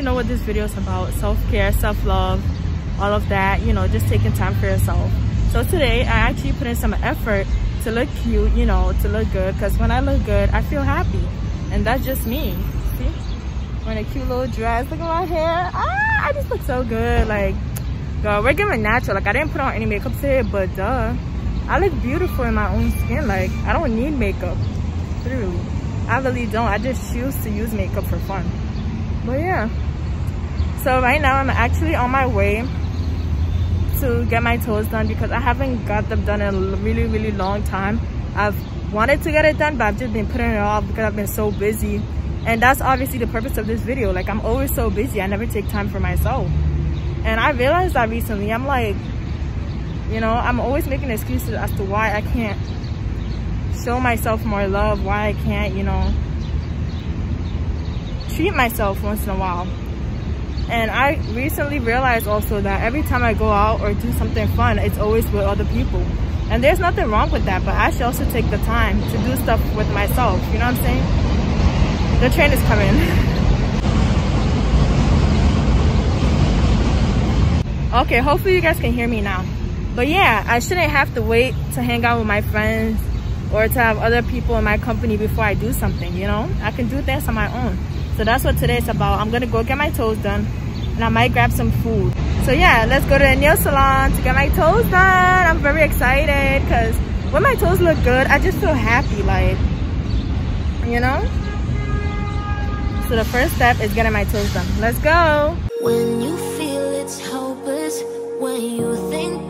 already know what this video is about. Self-care, self-love, all of that. You know, just taking time for yourself. So today, I actually put in some effort to look cute, you know, to look good. Because when I look good, I feel happy. And that's just me. See? Wearing a cute little dress. Look at my hair. Ah, I just look so good. Like, girl, we're giving natural. Like, I didn't put on any makeup today, but duh. I look beautiful in my own skin. Like, I don't need makeup. Through. I really don't. I just choose to use makeup for fun. But yeah. So right now, I'm actually on my way to get my toes done because I haven't got them done in a really, really long time. I've wanted to get it done, but I've just been putting it off because I've been so busy. And that's obviously the purpose of this video. Like, I'm always so busy. I never take time for myself. And I realized that recently. I'm like, you know, I'm always making excuses as to why I can't show myself more love, why I can't, you know, treat myself once in a while. And I recently realized also that every time I go out or do something fun, it's always with other people. And there's nothing wrong with that, but I should also take the time to do stuff with myself. You know what I'm saying? The train is coming. okay, hopefully you guys can hear me now. But yeah, I shouldn't have to wait to hang out with my friends or to have other people in my company before I do something, you know? I can do things on my own. So that's what today's about. I'm gonna go get my toes done and I might grab some food. So yeah, let's go to the nail salon to get my toes done. I'm very excited because when my toes look good, I just feel happy, like, you know? So the first step is getting my toes done. Let's go. When you feel it's hopeless, when you think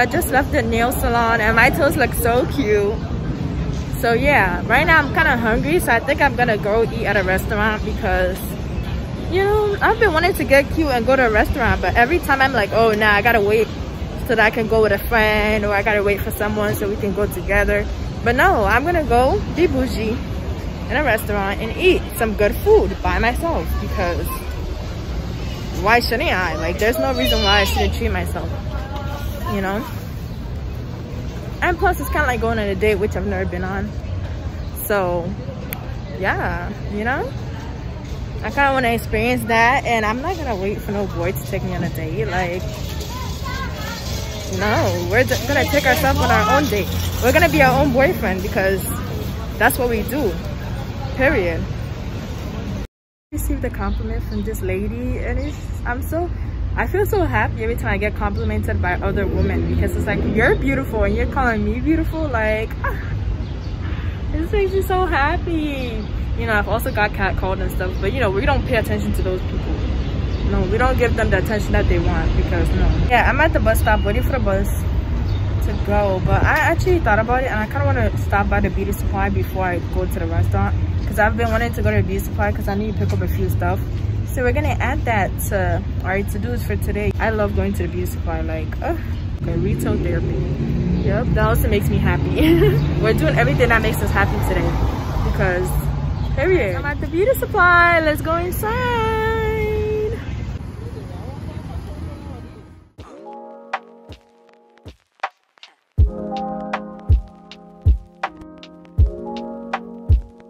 I just left the nail salon and my toes look so cute. So yeah, right now I'm kind of hungry, so I think I'm gonna go eat at a restaurant because, you know, I've been wanting to get cute and go to a restaurant, but every time I'm like, oh, nah, I gotta wait so that I can go with a friend or I gotta wait for someone so we can go together. But no, I'm gonna go be bougie in a restaurant and eat some good food by myself because why shouldn't I? Like, there's no reason why I shouldn't treat myself, you know? And plus, it's kind of like going on a date, which I've never been on. So, yeah, you know? I kind of want to experience that, and I'm not gonna wait for no boy to take me on a date. Like, no, we're gonna take ourselves on our own date. We're gonna be our own boyfriend because that's what we do. Period. Received a compliment from this lady, and it's I'm so I feel so happy every time I get complimented by other women because it's like you're beautiful and you're calling me beautiful. Like, ah, this makes me so happy. You know, I've also got catcalled and stuff, but you know, we don't pay attention to those people. No, we don't give them the attention that they want because no. Yeah, I'm at the bus stop waiting for the bus to go, but I actually thought about it and I kind of want to stop by the beauty supply before I go to the restaurant because I've been wanting to go to the beauty supply because I need to pick up a few stuff. So we're gonna add that to our to-dos for today. I love going to the beauty supply, like, uh, okay, retail therapy. Yep, that also makes me happy. we're doing everything that makes us happy today because, period. I'm at the beauty supply, let's go inside.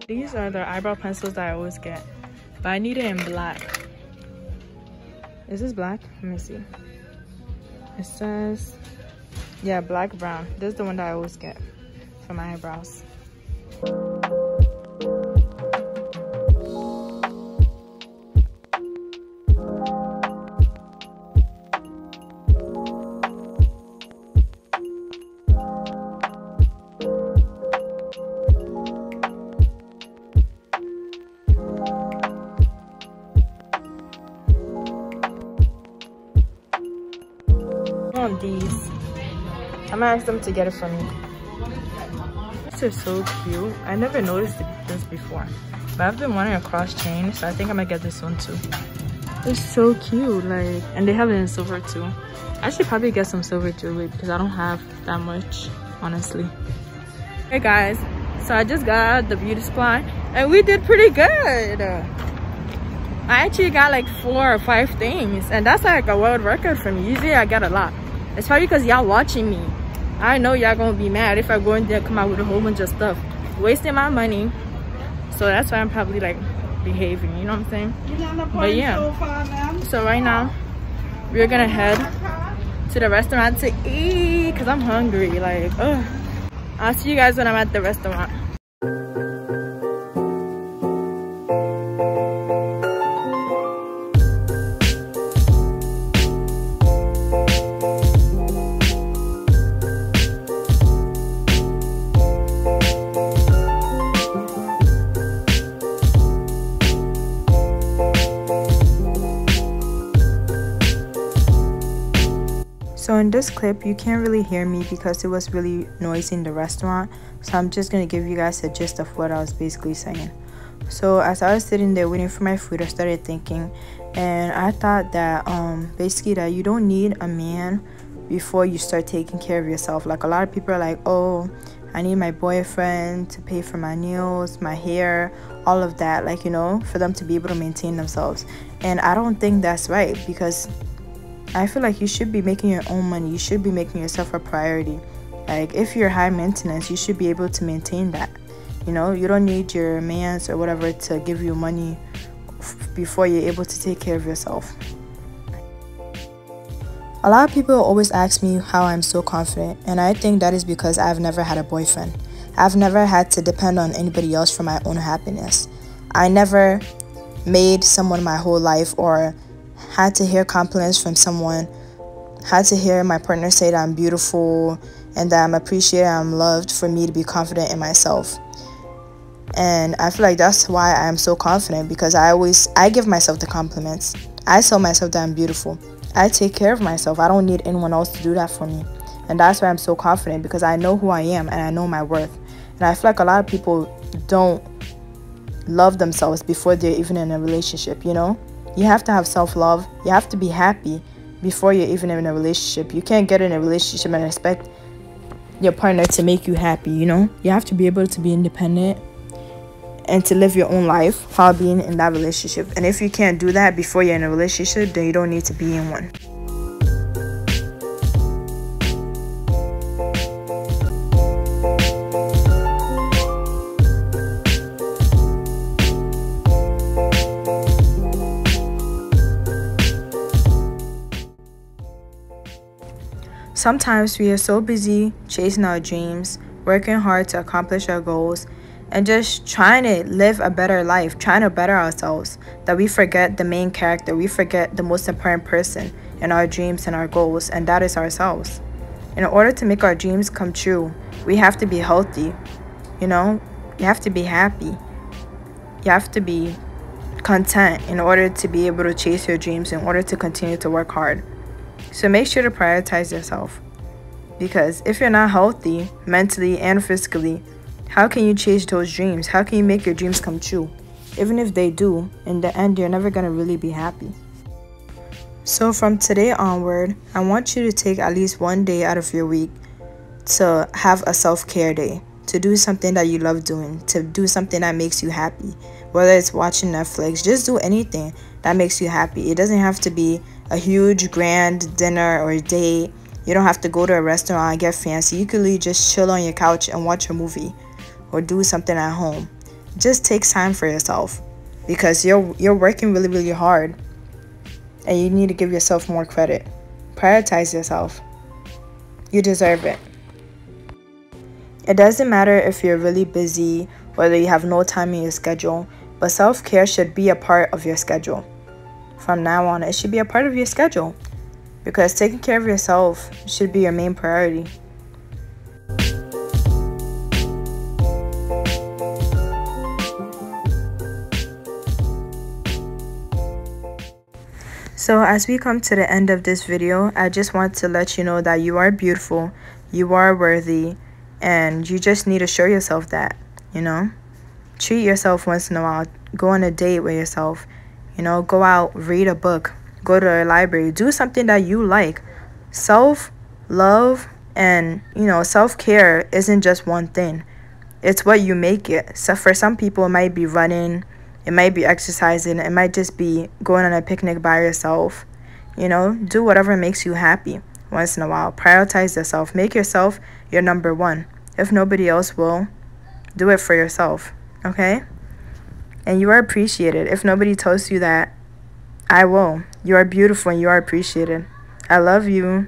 These are the eyebrow pencils that I always get. But I need it in black. Is this black? Let me see. It says, yeah, black brown. This is the one that I always get for my eyebrows. On these. I'm gonna ask them to get it for me. These are so cute. I never noticed this before. But I've been wanting a cross chain, so I think I'm gonna get this one too. They're so cute, like, and they have it in silver too. I should probably get some silver jewelry because I don't have that much, honestly. Hey guys, so I just got the beauty supply and we did pretty good. I actually got like four or five things and that's like a world record for me. Usually I get a lot. It's probably because y'all watching me. I know y'all gonna be mad if I go in there come out with a whole bunch of stuff. Wasting my money. So that's why I'm probably like behaving, you know what I'm saying? But yeah. So right now we're gonna head to the restaurant to eat because I'm hungry. Like, ugh. I'll see you guys when I'm at the restaurant. Clip, you can't really hear me because it was really noisy in the restaurant. So I'm just going to give you guys a gist of what I was basically saying. So as I was sitting there waiting for my food, I started thinking and I thought that um, basically that you don't need a man before you start taking care of yourself. Like a lot of people are like, oh, I need my boyfriend to pay for my nails, my hair, all of that, like, you know, for them to be able to maintain themselves. And I don't think that's right because I feel like you should be making your own money. You should be making yourself a priority. Like if you're high maintenance, you should be able to maintain that. You know, you don't need your man's or whatever to give you money before you're able to take care of yourself. A lot of people always ask me how I'm so confident, and I think that is because I've never had a boyfriend. I've never had to depend on anybody else for my own happiness. I never made someone my whole life or had to hear compliments from someone, had to hear my partner say that I'm beautiful and that I'm appreciated, I'm loved for me to be confident in myself. And I feel like that's why I'm so confident because I always I give myself the compliments. I tell myself that I'm beautiful. I take care of myself. I don't need anyone else to do that for me. And that's why I'm so confident because I know who I am and I know my worth. And I feel like a lot of people don't love themselves before they're even in a relationship, you know? You have to have self love. You have to be happy before you're even in a relationship. You can't get in a relationship and expect your partner to make you happy, you know? You have to be able to be independent and to live your own life while being in that relationship. And if you can't do that before you're in a relationship, then you don't need to be in one. Sometimes we are so busy chasing our dreams, working hard to accomplish our goals, and just trying to live a better life, trying to better ourselves, that we forget the main character, we forget the most important person in our dreams and our goals, and that is ourselves. In order to make our dreams come true, we have to be healthy. You know, you have to be happy. You have to be content in order to be able to chase your dreams, in order to continue to work hard. So make sure to prioritize yourself. Because if you're not healthy, mentally and physically, how can you chase those dreams? How can you make your dreams come true? Even if they do, in the end, you're never going to really be happy. So, from today onward, I want you to take at least one day out of your week to have a self care day, to do something that you love doing, to do something that makes you happy. Whether it's watching Netflix, just do anything that makes you happy. It doesn't have to be a huge grand dinner or date. You don't have to go to a restaurant and get fancy. You could just chill on your couch and watch a movie or do something at home. Just take time for yourself because you're you're working really really hard and you need to give yourself more credit. Prioritize yourself. You deserve it. It doesn't matter if you're really busy, whether you have no time in your schedule, but self-care should be a part of your schedule from now on. It should be a part of your schedule because taking care of yourself should be your main priority. So as we come to the end of this video, I just want to let you know that you are beautiful, you are worthy, and you just need to show yourself that, you know? Treat yourself once in a while. Go on a date with yourself you know, go out, read a book, go to a library, do something that you like. Self love and, you know, self care isn't just one thing, it's what you make it. So, for some people, it might be running, It might be exercising, it might just be going on a picnic by yourself. You know, do whatever makes you happy once in a while. Prioritize yourself. Make yourself your number one. If nobody else will, do it for yourself. Okay? And you are appreciated. If nobody tells you that, I will. You are beautiful and you are appreciated. I love you.